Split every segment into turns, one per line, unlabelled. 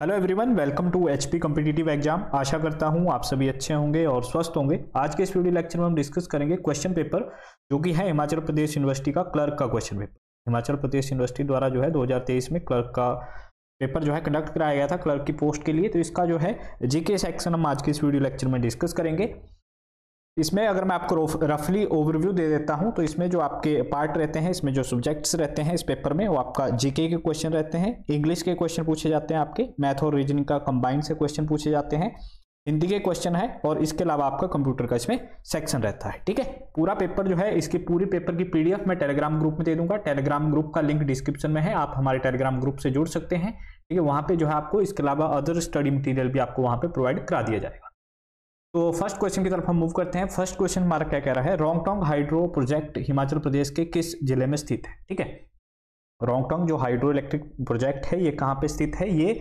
Hello everyone welcome to HP competitive exam आशा करता हूँ आप सभी अच्छे होंगे और स्वस्थ होंगे। आज के इस वीडियो लेक्चर में हम डिस्कस करेंगे क्वेश्चन पेपर जो कि है हिमाचल प्रदेश यूनिवर्सिटी का क्लर्क का question paper Himachal Pradesh university द्वारा जो है 2023 में क्लर्क का पेपर जो है कंडक्ट कराया गया था क्लर्क की पोस्ट के लिए। तो इसका जो है जीके सेक्शन हम आज के इस वीडियो लेक्चर में डिस्कस करेंगे। इसमें अगर मैं आपको रफली ओवरव्यू दे देता हूँ तो इसमें जो आपके पार्ट रहते हैं, इसमें जो सब्जेक्ट्स रहते हैं, इस पेपर में, वो आपका जीके के क्वेश्चन रहते हैं इंग्लिश के क्वेश्चन पूछे जाते हैं आपके मैथ और रीजनिंग का कंबाइंड से क्वेश्चन पूछे जाते हैं, हिंदी के क्वेश्चन है, और इसके अलावा आपका कंप्यूटर का इसमें सेक्शन रहता है, ठीक है? पूरा पेपर जो है, इसकी पूरी पेपर की पीडीएफ मैं टेलीग्राम ग्रुप में दे दूँगा टेलीग्राम ग्रुप का लिंक डिस्क्रिप्शन में है, आप हमारे टेलीग्राम ग्रुप से जुड़ सकते हैं, ठीक है? वहाँ पे जो है आपको, इसके अलावा अदर स्टडी मटीरियल भी आपको वहाँ पे प्रोवाइड करा दिया जाएगा। तो फ़र्स्ट क्वेश्चन की तरफ़ हम मूव करते हैं। फ़र्स्ट क्वेश्चन हमारा क्या कह रहा है? रोंगटोंग हाइड्रो प्रोजेक्ट हिमाचल प्रदेश के किस ज़िले में स्थित है? ठीक है? रोंगटोंग जो हाइड्रो इलेक्ट्रिक प्रोजेक्ट है, ये कहाँ पे स्थित है? ये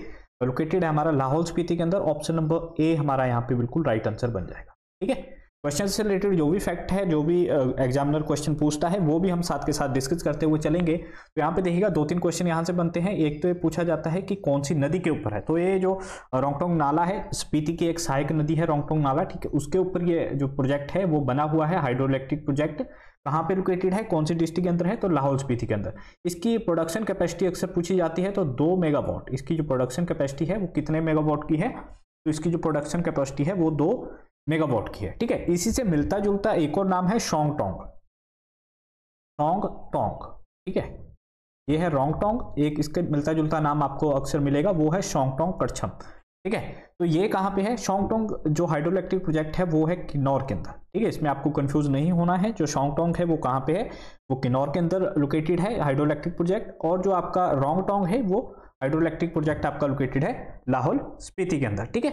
लोकेटेड है हमारा लाहौल स्पीति के अंदर। ऑप्शन नंबर ए हमारा यहाँ पे बिल्कुल राइट आंसर बन जाएगा। ठीक है? क्वेश्चन से रिलेटेड जो भी फैक्ट है, जो भी एग्जामिनर क्वेश्चन पूछता है, वो भी हम साथ के साथ डिस्कस करते हुए चलेंगे। तो यहाँ पे देखिएगा, दो तीन क्वेश्चन यहाँ से बनते हैं। एक तो ये पूछा जाता है कि कौन सी नदी के ऊपर है। तो ये जो रोंगटोंग नाला है स्पीति की एक सहायक नदी है रोंगटोंग नाला, ठीक है? उसके ऊपर ये जो प्रोजेक्ट है, वो बना हुआ है हाइड्रो इलेक्ट्रिक प्रोजेक्ट कहाँ पे लोकेटेड है? कौन सी डिस्ट्रिक्ट के अंदर है? तो लाहौल स्पीति के अंदर। इसकी प्रोडक्शन कैपेसिटी अक्सर पूछी जाती है तो दो मेगावॉट इसकी जो प्रोडक्शन कैपेसिटी है, वो कितने मेगावॉट की है? तो इसकी जो प्रोडक्शन कैपेसिटी है, वो दो मेगावॉट की है। ठीक है, इसी से मिलता जुलता एक और नाम है शोंग टोंग शोंग टोंग ठीक है? ये है रोंग टोंग एक इसके मिलता जुलता नाम आपको अक्सर मिलेगा, वो है शोंग टोंग कड़छम। ठीक है तो ये कहाँ पे है? शोंगटोंग जो हाइड्रोइलेक्ट्रिक प्रोजेक्ट है, वो है किन्नौर के अंदर। ठीक है, इसमें आपको कंफ्यूज नहीं होना है, जो शोंगटोंग है, वो कहाँ पे है? वो किन्नौर के अंदर लोकेटेड है हाइड्रोइलेक्ट्रिक प्रोजेक्ट, और जो आपका रोंगटोंग है, वो हाइड्रोइलेक्ट्रिक प्रोजेक्ट आपका लोकेटेड है लाहौल स्पीति के अंदर, ठीक है?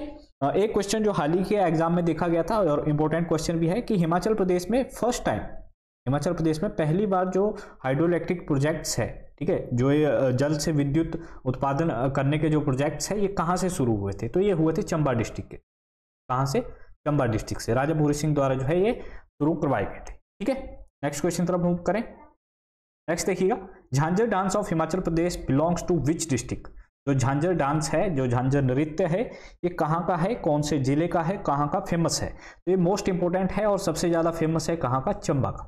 एक क्वेश्चन जो हाल ही के एग्ज़ाम में देखा गया था और इंपॉर्टेंट क्वेश्चन भी है कि हिमाचल प्रदेश में फ़र्स्ट टाइम हिमाचल प्रदेश में पहली बार जो हाइड्रोइलेक्ट्रिक प्रोजेक्ट्स है, ठीक है? जो ये जल से विद्युत उत्पादन करने के जो प्रोजेक्ट्स है, ये कहाँ से शुरू हुए थे? तो ये हुए थे चंबा डिस्ट्रिक्ट के। कहाँ से? चंबा डिस्ट्रिक्ट से। राजा भूरी सिंह द्वारा जो है ये शुरू करवाए गए थे, ठीक है? नेक्स्ट क्वेश्चन तरफ़ मूव करें। नेक्स्ट देखिएगा। Jhanjhar dance of Himachal Pradesh belongs to which district? जो झांझर डांस है, जो झांझर नृत्य है, ये कहाँ का है, कौन से ज़िले का है, कहाँ का फ़ेमस है? तो ये मोस्ट इंपॉर्टेंट है और सबसे ज़्यादा फ़ेमस है कहाँ का? चंबा का।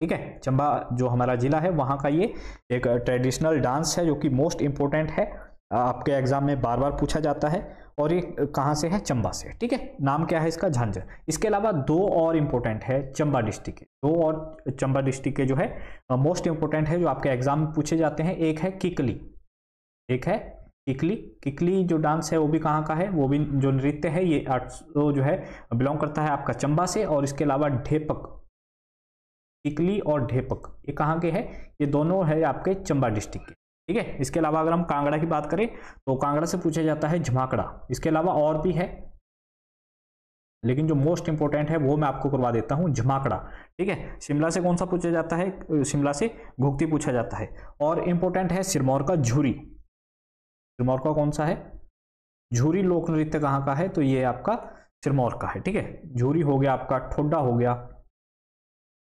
ठीक है? चंबा जो हमारा जिला है, वहाँ का ये एक ट्रेडिशनल डांस है जो कि मोस्ट इंपोर्टेंट है। आपके एग्ज़ाम में बार बार पूछा जाता है। और ये कहाँ से है? चंबा से। ठीक है? नाम क्या है इसका? झांझर। इसके अलावा दो और इम्पोर्टेंट है चंबा डिस्ट्रिक्ट के। दो और चंबा डिस्ट्रिक्ट के जो है मोस्ट इंपोर्टेंट है जो आपके एग्ज़ाम में पूछे जाते हैं। एक है किकली। एक है किकली। किकली जो डांस है वो भी कहाँ का है? वो भी जो नृत्य है, ये तो जो है बिलोंग करता है आपका चंबा से और इसके अलावा ढेपक। किकली और ढेपक। ये कहाँ के है? ये दोनों है आपके चंबा डिस्ट्रिक्ट के। ठीक है? इसके अलावा अगर हम कांगड़ा की बात करें तो कांगड़ा से पूछा जाता है झमाकड़ा। इसके अलावा और भी है। लेकिन जो मोस्ट इंपॉर्टेंट है, वो मैं आपको करवा देता हूँ, झमाकड़ा। ठीक है? शिमला से कौन सा पूछा जाता है? शिमला से घुगती पूछा जाता है। और इंपॉर्टेंट है सिरमौर का झूरी। सिरमौर का कौन सा है? झूरी लोक नृत्य कहाँ का है? तो ये आपका सिरमौर का है। ठीक है? झूरी हो गया आपका ठोडा हो गया।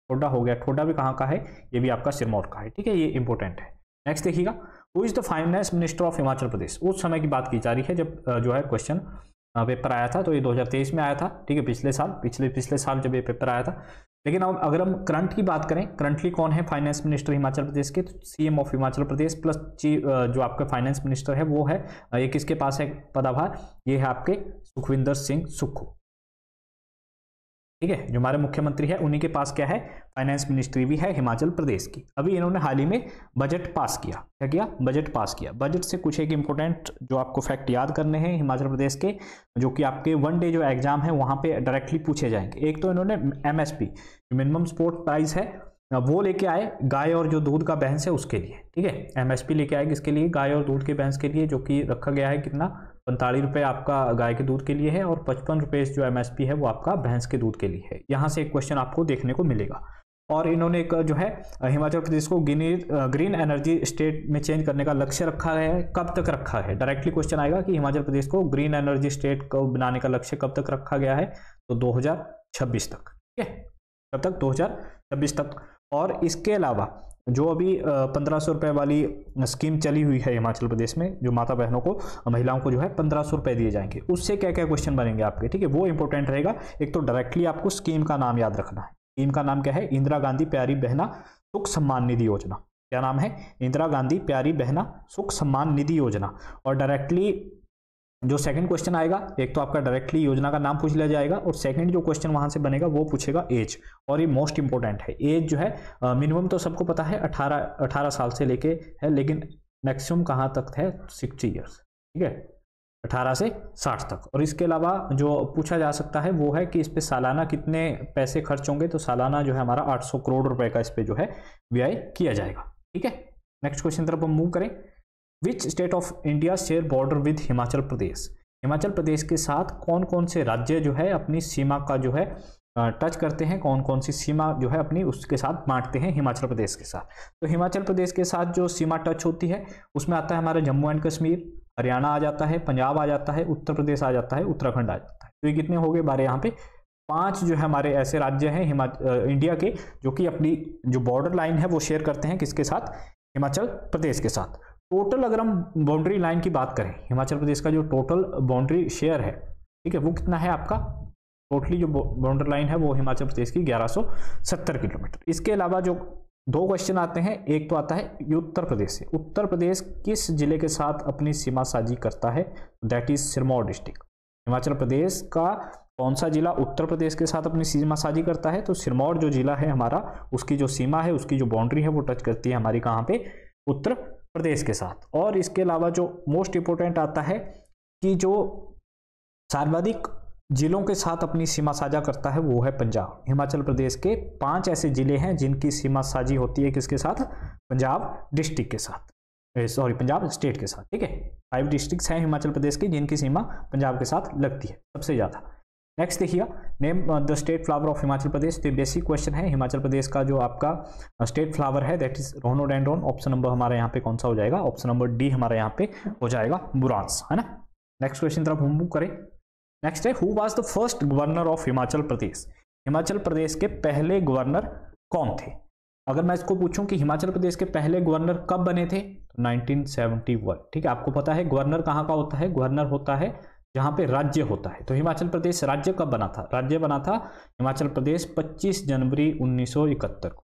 ठोडा हो गया ठोडा भी कहाँ का है? ये भी आपका सिरमौर का है। ठीक है? ये इंपॉर्टेंट है। नेक्स्ट देखिएगा। Who is the finance minister of Himachal Pradesh उस समय की बात की जा रही है जब जो है क्वेश्चन पेपर आया था तो ये 2023 में आया था, ठीक है, पिछले साल, पिछले पिछले साल जब ये पेपर आया था। लेकिन अब, अगर हम करंट की बात करें करंटली कौन है फाइनेंस मिनिस्टर हिमाचल प्रदेश के? तो CM of Himachal Pradesh plus जो आपका फाइनेंस मिनिस्टर है, वो है ये किसके पास है पदाभार ये है आपके सुखविंदर सिंह सुक्खू। ठीक है? जो हमारे मुख्यमंत्री है, उन्हीं के पास क्या है? फाइनेंस मिनिस्ट्री भी है, हिमाचल प्रदेश की। अभी इन्होंने हाल ही में बजट पास किया। क्या किया? बजट पास किया। बजट से कुछ एक इंपॉर्टेंट जो आपको फैक्ट याद करने हैं हिमाचल प्रदेश के, जो कि आपके वन डे जो एग्ज़ाम है, वहाँ पे डायरेक्टली पूछे जाएँगे। एक तो इन्होंने एमएसपी मिनिमम स्पोर्ट प्राइस है, वो लेके आए गाय और जो दूध का भैंस है उसके लिए। ठीक है? एमएसपी लेके आए किसके लिए? गाय और दूध के भैंस के लिए, जो कि रखा गया है कितना? पैंतालीस रुपये आपका गाय के दूध के लिए है और पचपन रुपये जो एमएसपी है वो आपका भैंस के दूध के लिए है। यहाँ से एक क्वेश्चन आपको देखने को मिलेगा। और इन्होंने एक जो है, हिमाचल प्रदेश को ग्रीन एनर्जी स्टेट में चेंज करने का लक्ष्य रखा है, कब तक रखा है? डायरेक्टली क्वेश्चन आएगा कि हिमाचल प्रदेश को ग्रीन एनर्जी स्टेट को बनाने का लक्ष्य कब तक रखा गया है? तो 2026 तक, ठीक है? कब तक? 2026 तक। और इसके अलावा जो अभी पंद्रह सौ रुपये वाली स्कीम चली हुई है हिमाचल प्रदेश में, जो माता बहनों को, महिलाओं को जो है पंद्रह सौ रुपये दिए जाएँगे। उससे क्या क्या क्वेश्चन बनेंगे आपके, ठीक है? वो इंपॉर्टेंट रहेगा। एक तो डायरेक्टली आपको स्कीम का नाम याद रखना है। स्कीम का नाम क्या है? इंदिरा गांधी प्यारी बहना सुख सम्मान निधि योजना। क्या नाम है? इंदिरा गांधी प्यारी बहना सुख सम्मान निधि योजना। और डायरेक्टली जो सेकंड क्वेश्चन आएगा, एक तो आपका डायरेक्टली योजना का नाम पूछ लिया जाएगा और सेकंड जो क्वेश्चन वहाँ से बनेगा, वो पूछेगा एज और ये मोस्ट इंपॉर्टेंट है। एज जो है मिनिमम तो सबको पता है, अठारह अठारह साल से लेके है, लेकिन मैक्सिमम कहाँ तक है? सिक्सटी ईयर्स ठीक है? अठारह से साठ तक। और इसके अलावा जो पूछा जा सकता है, वो है कि इस पर सालाना कितने पैसे खर्च होंगे तो सालाना जो है हमारा आठ सौ करोड़ रुपए का इस पर जो है व्यय किया जाएगा, ठीक है? नेक्स्ट क्वेश्चन तरफ़ हम मूव करें। Which state of India share border with Himachal Pradesh Himachal Pradesh के साथ कौन कौन से राज्य जो है अपनी सीमा का जो है टच करते हैं? कौन कौन सी सीमा जो है अपनी उसके साथ बांटते हैं हिमाचल प्रदेश के साथ? तो हिमाचल प्रदेश के साथ जो सीमा टच होती है, उसमें आता है हमारा जम्मू एंड कश्मीर हरियाणा आ जाता है पंजाब आ जाता है उत्तर प्रदेश आ जाता है उत्तराखंड आ जाता है। तो ये कितने हो गए? बारे यहाँ पे पाँच जो है हमारे ऐसे राज्य हैं हिमाचल इंडिया के, जो कि अपनी जो बॉर्डर लाइन है वो शेयर करते हैं किसके साथ? हिमाचल प्रदेश के साथ। टोटल अगर हम बाउंड्री लाइन की बात करें, हिमाचल प्रदेश का जो टोटल बाउंड्री शेयर है, ठीक है, वो कितना है आपका? टोटली जो बाउंड्री लाइन है वो हिमाचल प्रदेश की 1170 किलोमीटर। इसके अलावा जो दो क्वेश्चन आते हैं, एक तो आता है उत्तर प्रदेश से। उत्तर प्रदेश किस ज़िले के साथ अपनी सीमा साझी करता है? That is Sirmaur district Himachal Pradesh का कौन सा जिला उत्तर प्रदेश के साथ अपनी सीमा साझी करता है? तो सिरमौर जो जिला है हमारा, उसकी जो सीमा है, उसकी जो बाउंड्री है, वो टच करती है हमारी कहाँ पे? उत्तर प्रदेश के साथ। और इसके अलावा जो मोस्ट इंपोर्टेंट आता है कि जो सर्वाधिक जिलों के साथ अपनी सीमा साझा करता है वो है पंजाब। हिमाचल प्रदेश के पाँच ऐसे ज़िले हैं जिनकी सीमा साझी होती है किसके साथ? पंजाब डिस्ट्रिक्ट के साथ। सॉरी पंजाब स्टेट के साथ, ठीक है? फाइव डिस्ट्रिक्ट्स हैं हिमाचल प्रदेश की जिनकी सीमा पंजाब के साथ लगती है सबसे ज़्यादा। नेक्स्ट देखिए name the state flower of Himachal Pradesh तो बेसिक क्वेश्चन है। हिमाचल प्रदेश का जो आपका स्टेट uh, फ्लावर है that is rhododendron option number हमारे यहाँ पे कौन सा हो जाएगा? ऑप्शन नंबर डी हमारे यहाँ पे हो जाएगा बुरांस है ना? नेक्स्ट क्वेश्चन तरफ़ हम मूव करें। नेक्स्ट है who was the first governor of Himachal Pradesh Himachal Pradesh के पहले गवर्नर कौन थे? अगर मैं इसको पूछूँ कि हिमाचल प्रदेश के पहले गवर्नर कब बने थे? तो 1971 ठीक है? आपको पता है गवर्नर कहाँ का होता है? गवर्नर होता है जहाँ पे राज्य होता है। तो हिमाचल प्रदेश राज्य कब बना था? राज्य बना था हिमाचल प्रदेश 25 जनवरी 1971 को।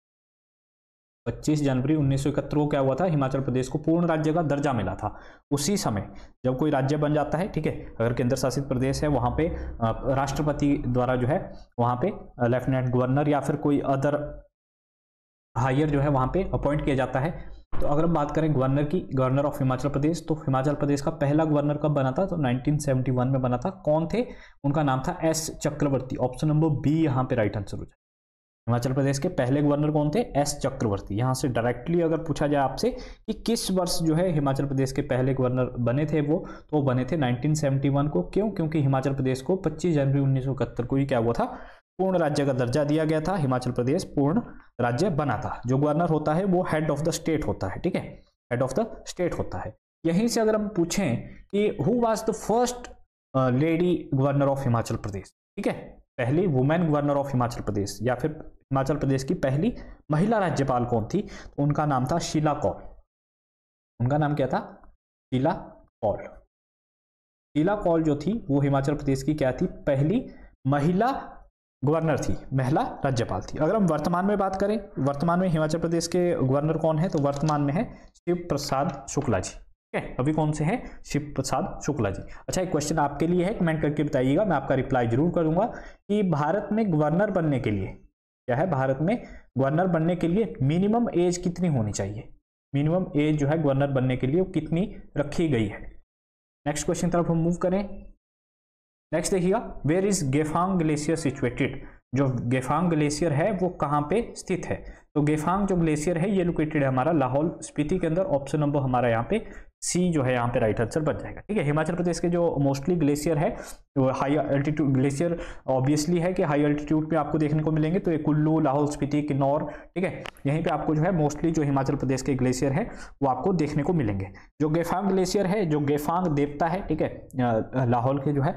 25 जनवरी 1971 को क्या हुआ था? हिमाचल प्रदेश को पूर्ण राज्य का दर्जा मिला था। उसी समय जब कोई राज्य बन जाता है, ठीक है, अगर केंद्र शासित प्रदेश है, वहाँ पे राष्ट्रपति द्वारा जो है, वहाँ पे लेफ्टिनेंट गवर्नर या फिर कोई अदर हायर जो है, वहाँ पे अपॉइंट किया जाता है। तो अगर हम बात करें गवर्नर की, गवर्नर ऑफ़ हिमाचल प्रदेश तो हिमाचल प्रदेश का पहला गवर्नर कब बना था? तो 1971 में बना था। कौन थे? उनका नाम था S Chakravarti. Option number B यहाँ पे राइट आंसर हो जाए। हिमाचल प्रदेश के पहले गवर्नर कौन थे? एस चक्रवर्ती। यहाँ से डायरेक्टली अगर पूछा जाए आपसे कि किस वर्ष जो है हिमाचल प्रदेश के पहले गवर्नर बने थे वो तो वो बने थे 1971 को। क्यों? क्योंकि हिमाचल प्रदेश को 25 जनवरी उन्नीस सौ इकहत्तर को ही क्या हुआ था? पूर्ण राज्य का दर्जा दिया गया था, हिमाचल प्रदेश पूर्ण राज्य बना था। जो गवर्नर होता है, वो हेड ऑफ़ द स्टेट होता है, ठीक है? हेड ऑफ़ द स्टेट होता है। यहीं से अगर हम पूछें कि who was the first lady governor of Himachal Pradesh, ठीक है? पहली women governor of Himachal Pradesh, या फिर हिमाचल प्रदेश की पहली महिला राज्यपाल कौन थी? तो उनका नाम था शीला कौल। उनका नाम क्या था? शीला कौल। शीला कौल जो थी, वो हिमाचल प्रदेश की क्या थी? पहली महिला गवर्नर थी, महिला राज्यपाल थी। अगर हम वर्तमान में बात करें, वर्तमान में हिमाचल प्रदेश के गवर्नर कौन है? तो वर्तमान में है शिव प्रसाद शुक्ला जी। ठीक है? अभी कौन से हैं? शिव प्रसाद शुक्ला जी। अच्छा एक क्वेश्चन आपके लिए है कमेंट करके बताइएगा, मैं आपका रिप्लाई ज़रूर करूँगा कि भारत में गवर्नर बनने के लिए, क्या है भारत में गवर्नर बनने के लिए मिनिमम एज कितनी होनी चाहिए? मिनिमम एज जो है गवर्नर बनने के लिए कितनी रखी गई है? नेक्स्ट क्वेश्चन तरफ़ हम मूव करें। नेक्स्ट देखिएगा where is Gephang glacier situated जो गेफांग ग्लेशियर है, वो कहाँ पे स्थित है? तो गेफांग जो ग्लेशियर है, ये लोकेटेड है हमारा लाहौल स्पीति के अंदर ऑप्शन नंबर हमारा यहाँ पे सी जो है यहाँ पे राइट आंसर बन जाएगा। ठीक है, हिमाचल प्रदेश के जो मोस्टली ग्लेशियर है, वो हाई अल्टीट्यूड ग्लेशियर ऑब्वियसली है कि हाई अल्टीट्यूड पे आपको देखने को मिलेंगे तो ये कुल्लू, लाहौल स्पीति, किन्नौर, ठीक है, यहीं पे आपको जो है मोस्टली जो हिमाचल प्रदेश के ग्लेशियर है, वो आपको देखने को मिलेंगे। जो गेफांग ग्लेशियर है, जो गेफांग देवता है, ठीक है लाहौल के जो है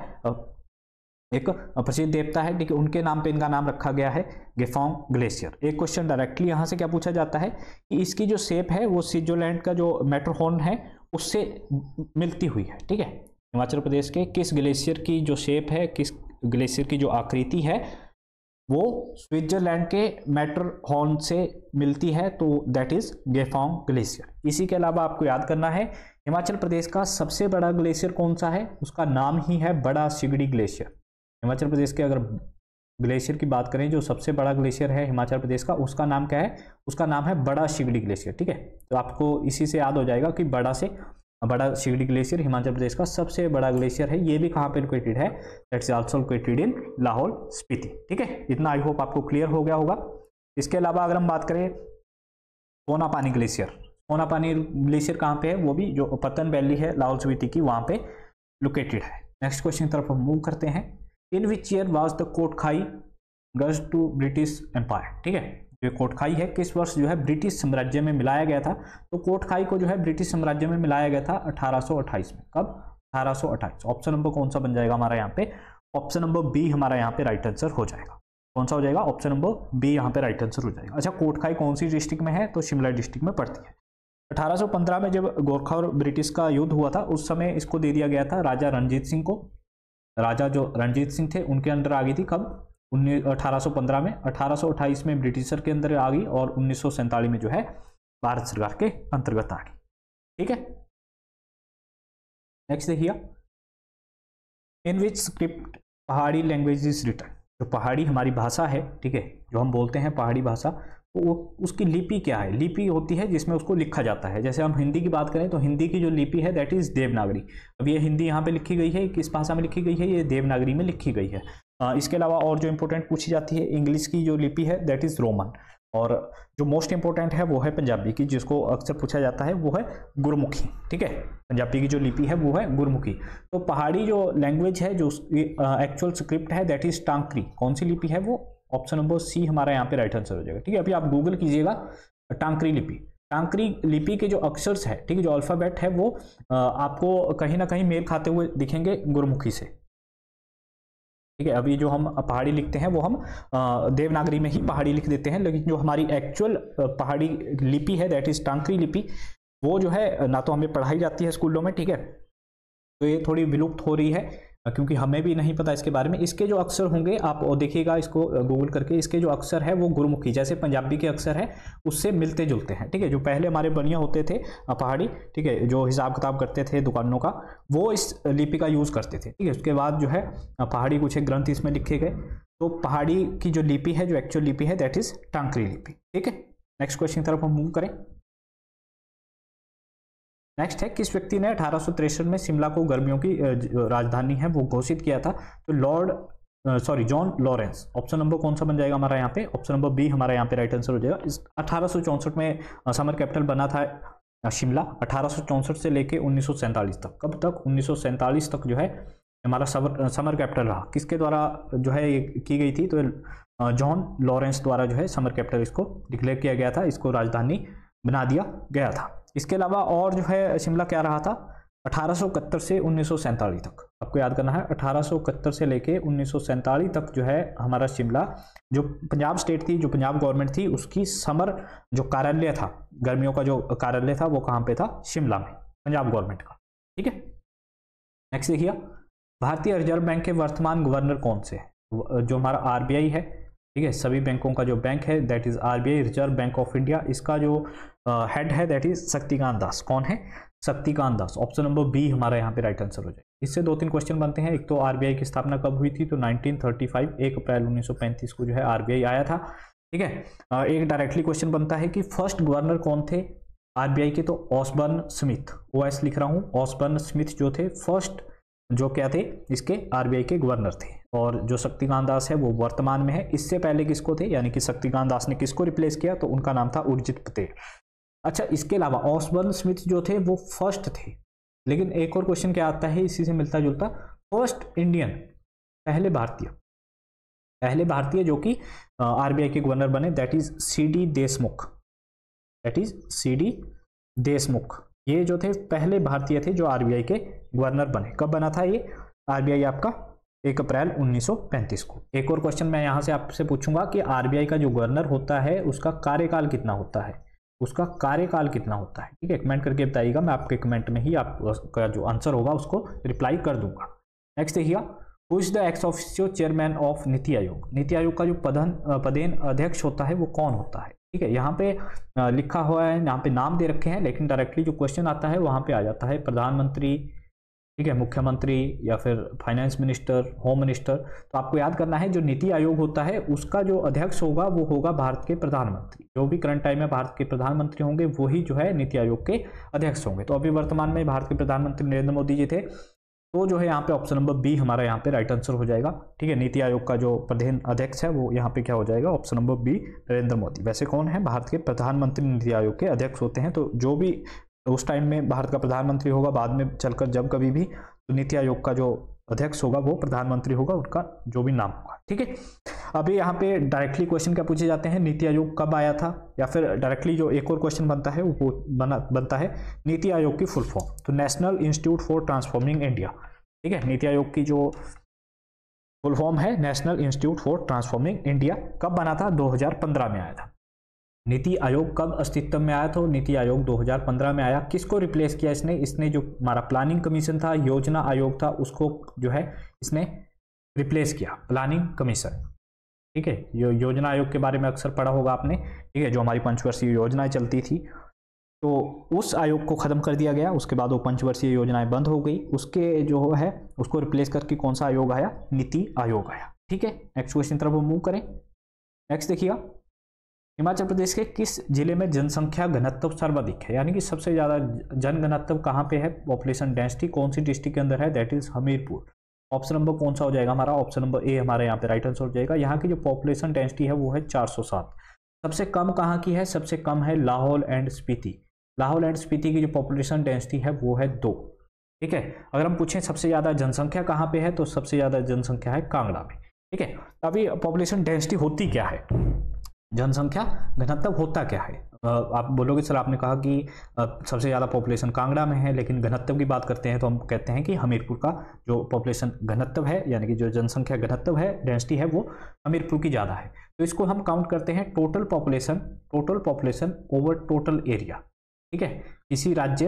एक प्रसिद्ध देवता है, ठीक है, उनके नाम पे इनका नाम रखा गया है गेफोंग ग्लेशियर एक क्वेश्चन डायरेक्टली यहाँ से क्या पूछा जाता है कि इसकी जो शेप है, वो स्विट्जरलैंड का जो मेट्रोहॉर्न है उससे मिलती हुई है, ठीक है? हिमाचल प्रदेश के किस ग्लेशियर की जो शेप है, किस ग्लेशियर की जो आकृति है, वो स्विट्जरलैंड के मेट्रोहॉर्न से मिलती है तो दैट इज़ गेफोंग ग्लेशियर इसी के अलावा आपको याद करना है, हिमाचल प्रदेश का सबसे बड़ा ग्लेशियर कौन सा है? उसका नाम ही है बड़ा सिगड़ी ग्लेशियर। हिमाचल प्रदेश के अगर ग्लेशियर की बात करें, जो सबसे बड़ा ग्लेशियर है हिमाचल प्रदेश का, उसका नाम क्या है? उसका नाम है बड़ा शिगड़ी ग्लेशियर, ठीक है? तो आपको इसी से याद हो जाएगा कि बड़ा से बड़ा शिगड़ी ग्लेशियर हिमाचल प्रदेश का सबसे बड़ा ग्लेशियर है। ये भी कहाँ पे लोकेटेड है? That that's also located in Lahaul Spiti, ठीक है? इतना आई होप आपको क्लियर हो गया होगा। इसके अलावा अगर हम बात करें कोना पानी ग्लेशियर कोना पानी ग्लेशियर कहाँ पे है? वो भी जो पतन वैली है लाहौल स्पीति की, वहाँ पे लोकेटेड है। नेक्स्ट क्वेश्चन की तरफ़ हम मूव करते हैं। In which year was the Kotkhai गज टू ब्रिटिश एम्पायर ठीक है? जो कोटखाई है, किस वर्ष जो है ब्रिटिश साम्राज्य में मिलाया गया था? तो कोटखाई को जो है ब्रिटिश साम्राज्य में मिलाया गया था 1828 में। कब? 1828 ऑप्शन नंबर कौन सा बन जाएगा हमारा यहाँ पे? ऑप्शन नंबर बी हमारा यहाँ पे राइट आंसर हो जाएगा। कौन सा हो जाएगा? ऑप्शन नंबर बी यहाँ पे राइट आंसर हो जाएगा। अच्छा कोटखाई कौन सी डिस्ट्रिक्ट में है? तो शिमला डिस्ट्रिक्ट में पड़ती है। 1815 में जब गोरखा और ब्रिटिश का युद्ध हुआ था, उस समय इसको दे दिया गया था राजा रणजीत सिंह को। राजा जो रणजीत सिंह थे, उनके अंदर आ गई थी कब? उन्नीस, अठारह में। अठारह में ब्रिटिशर के अंदर आ गई और उन्नीस सौ सैंतालीस में जो है, भारत सरकार के अंतर्गत आ गई। ठीक है? नेक्स्ट देखिए। In which script Pahari language is written जो पहाड़ी हमारी भाषा है, ठीक है, जो हम बोलते हैं पहाड़ी भाषा वो उसकी लिपि क्या है? लिपि होती है जिसमें उसको लिखा जाता है। जैसे हम हिंदी की बात करें तो हिंदी की जो लिपि है दैट इज़ देवनागरी अब ये हिंदी यहाँ पे लिखी गई है, किस भाषा में लिखी गई है? ये देवनागरी में लिखी गई है। इसके अलावा और जो इंपॉर्टेंट पूछी जाती है इंग्लिश की जो लिपि है दैट इज़ रोमन और जो मोस्ट इंपॉर्टेंट है, वो है पंजाबी की, जिसको अक्सर पूछा जाता है, वो है गुरमुखी ठीक है? पंजाबी की जो लिपि है, वो है गुरमुखी तो पहाड़ी जो लैंग्वेज है, जो एक्चुअल स्क्रिप्ट है दैट इज़ टांकरी कौन सी लिपि है वो? ऑप्शन नंबर सी हमारा यहाँ पे राइट आंसर हो जाएगा। ठीक है, अभी आप गूगल कीजिएगा, टांकरी लिपि। टांकरी लिपि के जो अक्षर्स है, ठीक है, जो अल्फ़ाबेट है, वो आपको कहीं ना कहीं मेल खाते हुए दिखेंगे गुरुमुखी से। ठीक है, अभी जो हम पहाड़ी लिखते हैं, वो हम देवनागरी में ही पहाड़ी लिख देते हैं, लेकिन जो हमारी एक्चुअल पहाड़ी लिपि है दैट इज़ टांकरी लिपि, वो जो है, ना तो हमें पढ़ाई जाती है स्कूलों में, ठीक है? तो ये थोड़ी विलुप्त हो रही है। क्योंकि हमें भी नहीं पता इसके बारे में। इसके जो अक्षर होंगे, आप देखिएगा इसको गूगल करके, इसके जो अक्षर है वो गुरुमुखी, जैसे पंजाबी के अक्षर है, उससे मिलते जुलते हैं, ठीक है? जो पहले हमारे बनिया होते थे पहाड़ी, ठीक है? जो हिसाब किताब करते थे दुकानों का, वो इस लिपि का यूज़ करते थे, ठीक है? उसके बाद जो है पहाड़ी कुछ ग्रंथ इसमें लिखे गए। तो पहाड़ी की जो लिपि है, जो एक्चुअल लिपि है दैट इज़ टांकरी लिपि, ठीक है? नेक्स्ट क्वेश्चन की तरफ़ हम मूव करें। नेक्स्ट है, किस व्यक्ति ने अठारह में शिमला को गर्मियों की राजधानी है वो घोषित किया था? तो Lord sorry John Lawrence. Option number कौन सा बन जाएगा हमारा यहाँ पे? ऑप्शन नंबर बी हमारा यहाँ पे राइट आंसर हो जाएगा। इस अठारह सौ चौंसठ में समर कैपिटल बना था शिमला। अठारह सौ चौंसठ से लेके उन्नीस सौ सैंतालीस तक। कब तक? उन्नीस सौ सैंतालीस तक जो है, हमारा समर समर कैपिटल रहा। किसके द्वारा जो है ये की गई थी? तो जॉन लॉरेंस द्वारा जो है समर कैपिटल इसको डिक्लेयर किया गया था, इसको राजधानी बना दिया गया था। इसके अलावा और जो है शिमला क्या रहा था? अठारह सौ इकहत्तर से उन्नीस सौ सैंतालीस तक। आपको याद करना है, अठारह सौ इकहत्तर से लेके उन्नीस सौ सैंतालीस तक जो है हमारा शिमला, जो पंजाब स्टेट थी, जो पंजाब गवर्नमेंट थी, उसकी समर जो कार्यालय था, गर्मियों का जो कार्यालय था, वो कहाँ पे था? शिमला में, पंजाब गवर्नमेंट का। ठीक है? नेक्स्ट देखिए, भारतीय रिज़र्व बैंक के वर्तमान गवर्नर कौन से जो हमारा आरबीआई है ठीक है? सभी बैंकों का जो बैंक है that is RBI Reserve Bank of India इसका जो हेड है दैट इज़ शक्तिकांत दास कौन है? Shaktikanta Das option number B हमारा यहाँ पे राइट आंसर हो जाए इससे दो तीन क्वेश्चन बनते हैं। एक तो आरबीआई की स्थापना कब हुई थी? तो 1935 एक अप्रैल 1935 को जो है आरबीआई आया था। ठीक है? एक डायरेक्टली क्वेश्चन बनता है कि फ़र्स्ट गवर्नर कौन थे? आरबीआई के तो ऑसबर्न स्मिथ ओ लिख रहा हूँ। ऑसबर्न स्मिथ जो थे फ़र्स्ट जो क्या थे? इसके आरबीआई के गवर्नर थे। और जो शक्तिकांत दास है, वो वर्तमान में है। इससे पहले किसको थे? यानी कि शक्तिकांत दास ने किसको रिप्लेस किया? तो उनका नाम था उर्जित पटेल। अच्छा इसके अलावा ऑसबर्न स्मिथ जो थे, वो फ़र्स्ट थे। लेकिन एक और क्वेश्चन क्या आता है? इसी से मिलता जुलता। फ़र्स्ट इंडियन पहले भारतीय। पहले भारतीय जो कि आरबीआई के गवर्नर बने। That is C D Deshmukh that is C D Deshmukh ये जो थे, पहले भारतीय थे जो आरबीआई के गवर्नर बने। कब बना था ये? आरबीआई आपका एक अप्रैल 1935 को। एक और क्वेश्चन मैं यहाँ से आपसे पूछूँगा कि आरबीआई का जो गवर्नर होता है, उसका कार्यकाल कितना होता है? उसका कार्यकाल कितना होता है? ठीक है कमेंट करके बताइएगा, मैं आपके कमेंट में ही आपका जो आंसर होगा, उसको रिप्लाई कर दूँगा। नेक्स्ट देखिएगा। Who is the ex officio chairman of NITI Aayog? NITI आयोग का जो पदन, पदेन अध्यक्ष होता है, वो कौन होता है? ठीक है, यहाँ पे लिखा हुआ है, यहाँ पे नाम दे रखे हैं, लेकिन डायरेक्टली जो क्वेश्चन आता है, वहाँ पे आ जाता है प्रधानमंत्री ठीक है, मुख्यमंत्री या फिर फाइनेंस मिनिस्टर होम मिनिस्टर तो आपको याद करना है, जो नीति आयोग होता है, उसका जो अध्यक्ष होगा, वो होगा भारत के प्रधानमंत्री। जो भी करंट टाइम में भारत के प्रधानमंत्री होंगे, वही जो है नीति आयोग के अध्यक्ष होंगे। तो अभी वर्तमान में भारत के प्रधानमंत्री नरेंद्र मोदी जी थे तो जो है यहाँ पे ऑप्शन नंबर बी हमारा यहाँ पे राइट आंसर हो जाएगा। ठीक है, नीति आयोग का जो प्रधान अध्यक्ष है, वो यहाँ पे क्या हो जाएगा? Option number B Narendra Modi. वैसे कौन है? भारत के प्रधानमंत्री नीति आयोग के अध्यक्ष होते हैं तो जो भी उस टाइम में भारत का प्रधानमंत्री होगा, बाद में चलकर जब कभी भी तो नीति आयोग का जो अध्यक्ष होगा, वो प्रधानमंत्री होगा, उनका जो भी नाम होगा, ठीक है? अभी यहाँ पे डायरेक्टली क्वेश्चन क्या पूछे जाते हैं? नीति आयोग कब आया था? या फिर डायरेक्टली जो एक और क्वेश्चन बनता है, वो बना, बनता है, नीति आयोग की फुल फॉर्म तो national institute for transforming India ठीक है? नीति आयोग की जो फुल फॉर्म है national institute for transforming India कब बना था? 2015 में आया था। नीति आयोग कब अस्तित्व में आया था? नीति आयोग 2015 में आया। किसको रिप्लेस किया इसने? इसने जो हमारा प्लानिंग कमीशन था योजना आयोग था उसको जो है इसने रिप्लेस किया प्लानिंग कमीशन ठीक है? यो, योजना आयोग के बारे में अक्सर पढ़ा होगा आपने। ठीक है? जो हमारी पंचवर्षीय योजनाएँ चलती थी। तो उस आयोग को ख़त्म कर दिया गया। उसके बाद वो पंचवर्षीय योजनाएँ बंद हो गई। उसके जो है उसको रिप्लेस करके कौन सा आयोग आया? नीति आयोग आया। ठीक है? नेक्स्ट क्वेश्चन तरफ़ मूव करें। नेक्स्ट देखिएगा। हिमाचल प्रदेश के किस ज़िले में जनसंख्या घनत्व सर्वाधिक है? यानी कि सबसे ज़्यादा जन घनत्व कहाँ पे है? पॉपुलेशन डेंसिटी कौन सी डिस्ट्रिक्ट के अंदर है? That is Hamirpur. Option number कौन सा हो जाएगा हमारा? ऑप्शन नंबर ए हमारे यहाँ पे राइट आंसर हो जाएगा। यहाँ की जो पॉपुलेशन डेंसिटी है वो है 407 सबसे कम कहाँ की है? सबसे कम है लाहौल एंड स्पीति। लाहौल एंड स्पीति की जो पॉपुलेशन डेंसिटी है वो है दो। ठीक है? अगर हम पूछें सबसे ज़्यादा जनसंख्या कहाँ पे है तो सबसे ज़्यादा जनसंख्या है कांगड़ा में। ठीक है? अभी पॉपुलेशन डेंसिटी होती क्या है? जनसंख्या घनत्व होता क्या है? आप बोलोगे, सर, आपने कहा कि सबसे ज़्यादा पॉपुलेशन कांगड़ा में है, लेकिन घनत्व की बात करते हैं तो हम कहते हैं कि हमीरपुर का जो पॉपुलेशन घनत्व है, यानी कि जो जनसंख्या घनत्व है डेंसिटी है, वो हमीरपुर की ज़्यादा है। तो इसको हम काउंट करते हैं total population total population over total area ठीक है? किसी राज्य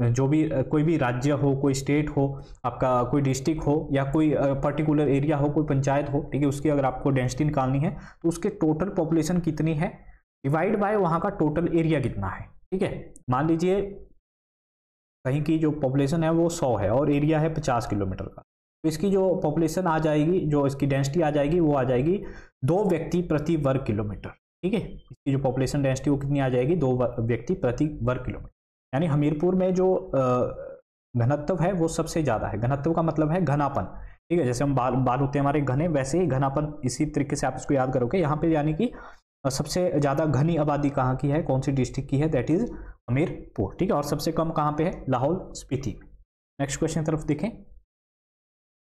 जो भी कोई भी राज्य हो, कोई स्टेट हो, आपका कोई डिस्ट्रिक्ट हो या कोई पर्टिकुलर एरिया हो, कोई पंचायत हो, ठीक है, उसकी अगर आपको डेंसिटी निकालनी है तो उसके टोटल पॉपुलेशन कितनी है? डिवाइड बाय वहाँ का टोटल एरिया कितना है, ठीक है? मान लीजिए, कहीं की जो पॉपुलेशन है वो सौ है और एरिया है पचास किलोमीटर का तो इसकी जो पॉपुलेशन आ जाएगी, जो इसकी डेंसिटी आ जाएगी, वो आ जाएगी दो व्यक्ति प्रति वर्ग किलोमीटर, ठीक है? इसकी जो पॉपुलेशन डेंसिटी वो कितनी आ जाएगी? दो व्यक्ति प्रति वर्ग किलोमीटर। यानी हमीरपुर में जो घनत्व है वो सबसे ज़्यादा है। घनत्व का मतलब है घनापन। ठीक है, जैसे हम बाल बाल होते हैं हमारे घने, वैसे ही घनापन इसी तरीके से आप इसको याद करोगे। यहाँ पे यानी कि सबसे ज़्यादा घनी आबादी कहाँ की है? कौन सी डिस्ट्रिक्ट की है? That is Hamirpur. ठीक है, और सबसे कम कहाँ पे है? लाहौल स्पीति। नेक्स्ट क्वेश्चन तरफ़ देखें।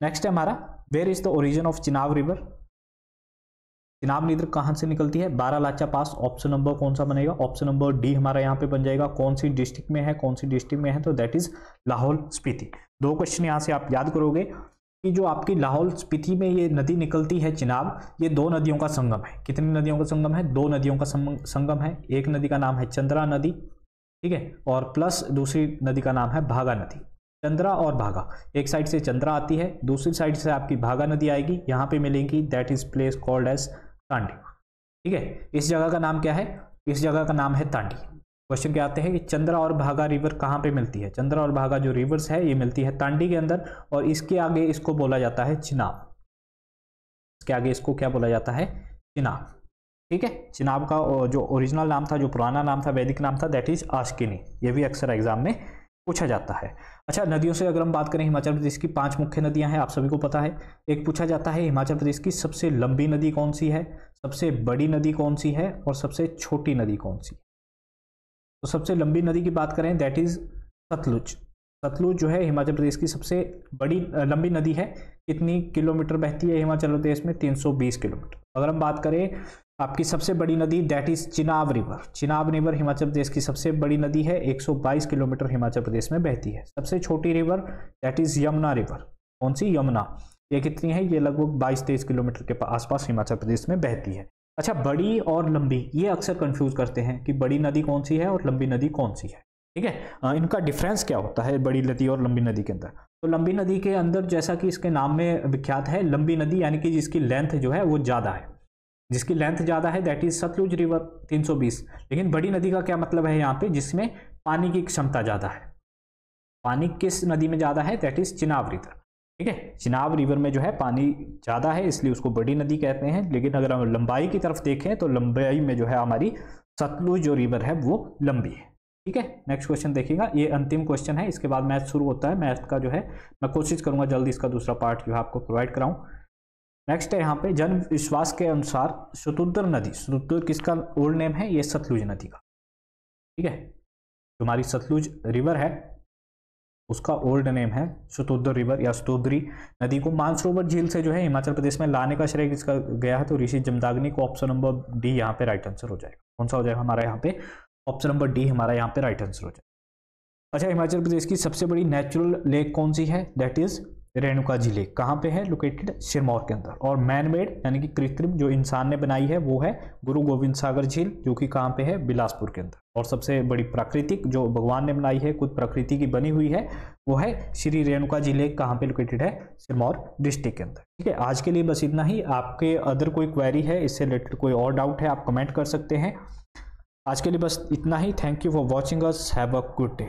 नेक्स्ट है हमारा where is the origin of Chenab river Chenab neither कहाँ से निकलती है? बारह लाचा पास ऑप्शन नंबर कौन सा बनेगा? ऑप्शन नंबर डी हमारा यहाँ पे बन जाएगा। कौन सी डिस्ट्रिक्ट में है? कौन सी डिस्ट्रिक्ट में है? तो दैट इज़ लाहौल स्पीति। दो क्वेश्चन यहाँ से आप याद करोगे कि जो आपकी लाहौल स्पीति में ये नदी निकलती है चिनाब, ये दो नदियों का संगम है। कितनी नदियों का संगम है? दो नदियों का संगम है। एक नदी का नाम है चंद्रा नदी, ठीक है? और प्लस दूसरी नदी का नाम है भागा नदी। चंद्रा और भागा। एक साइड से चंद्रा आती है, दूसरी साइड से आपकी भागा नदी आएगी। यहाँ पे मिलेंगी that is place called as Tandi. ठीक है? इस जगह का नाम क्या है? इस जगह का नाम है तांडी। क्वेश्चन क्या आते हैं कि चंद्रा और भागा रिवर कहाँ पे मिलती है? चंद्रा और भागा जो रिवर्स है, ये मिलती है तांडी के अंदर और इसके आगे इसको बोला जाता है चिनाब। इसके आगे इसको क्या बोला जाता है? चिनाब। ठीक है? चिनाब का जो ओरिजिनल नाम था, जो पुराना नाम था, वैदिक नाम था दैट इज़ आस्किनी ये भी अक्सर एग्ज़ाम में पूछा जाता है। अच्छा नदियों से अगर हम बात करें, हिमाचल प्रदेश की पाँच मुख्य नदियाँ हैं, आप सभी को पता है। एक पूछा जाता है, हिमाचल प्रदेश की सबसे लंबी नदी कौन सी है? सबसे बड़ी नदी कौन सी है? और सबसे छोटी नदी कौन सी तो सबसे लंबी नदी की बात करें दैट इज़ सतलुज। सतलुज जो है हिमाचल प्रदेश की सबसे बड़ी लंबी नदी है। कितनी किलोमीटर बहती है हिमाचल प्रदेश में? 320 किलोमीटर। अगर हम बात करें आपकी सबसे बड़ी नदी, that is Chenab river. Chenab river Himachal Pradesh की सबसे बड़ी नदी है 122 किलोमीटर हिमाचल प्रदेश में बहती है। सबसे छोटी river, that is Yamuna river. कौन सी? यमुना। ये कितनी है? ये लगभग बाईस तेईस किलोमीटर के आसपास हिमाचल प्रदेश में बहती है। अच्छा बड़ी और लंबी, ये अक्सर कंफ्यूज करते हैं कि बड़ी नदी कौन सी है और लंबी नदी कौन सी है। ठीक है? इनका डिफरेंस क्या होता है बड़ी नदी और लंबी नदी के अंदर? तो लंबी नदी के अंदर जैसा कि इसके नाम में विख्यात है, लंबी नदी यानी कि जिसकी लेंथ जो है वो ज़्यादा है। जिसकी लेंथ ज़्यादा है दैट इज़ सतलुज रिवर 320 लेकिन बड़ी नदी का क्या मतलब है यहाँ पे? जिसमें पानी की क्षमता ज़्यादा है। पानी किस नदी में ज़्यादा है? दैट इज़ चिनाब रिवर ठीक है? चिनाब रिवर में जो है पानी ज़्यादा है, इसलिए उसको बड़ी नदी कहते हैं। लेकिन अगर हम लंबाई की तरफ़ देखें तो लंबाई में जो है हमारी सतलुज जो रिवर है, वो लंबी है। ठीक है? नेक्स्ट क्वेश्चन देखिएगा। ये अंतिम क्वेश्चन है। इसके बाद मैथ शुरू होता है। मैथ का जो है, मैं कोशिश करूँगा जल्दी इसका दूसरा पार्ट जो है आपको प्रोवाइड कराऊं। नेक्स्ट है यहाँ पे, जन विश्वास के अनुसार शतुद्र नदी। शतुद्र किसका ओल्ड नेम है? ये सतलुज नदी का। ठीक है? जो हमारी सतलुज रिवर है। उसका ओल्ड नेम है शतुद्र रिवर या शतुद्री नदी को। मानसरोवर झील से जो है, हिमाचल प्रदेश में लाने का श्रेय किसका गया है? तो ऋषि जमदाग्नि को ऑप्शन नंबर डी यहाँ पे राइट आंसर हो जाएगा। कौन सा हो जाएगा? हमारा यहाँ पे ऑप्शन नंबर डी हमारा यहाँ पे राइट आंसर हो जाए। अच्छा हिमाचल प्रदेश की सबसे बड़ी नेचुरल लेक कौन सी है? That is Renuka ji lake कहाँ पे है? लोकेटेड सिरमौर के अंदर। और मैन मेड यानी कि कृत्रिम, जो इंसान ने बनाई है, वो है गुरु गोविंद सागर झील, जो कि कहाँ पे है? बिलासपुर के अंदर। और सबसे बड़ी प्राकृतिक, जो भगवान ने बनाई है, खुद प्रकृति की बनी हुई है, वो है श्री रेणुका जी लेक कहाँ पे लोकेटेड है? सिरमौर डिस्ट्रिक्ट के अंदर। ठीक है, आज के लिए बस इतना ही। आपके अदर कोई क्वेरी है, इससे रिलेटेड कोई और डाउट है, आप कमेंट कर सकते हैं। आज के लिए बस इतना ही। Thank you for watching us have a good day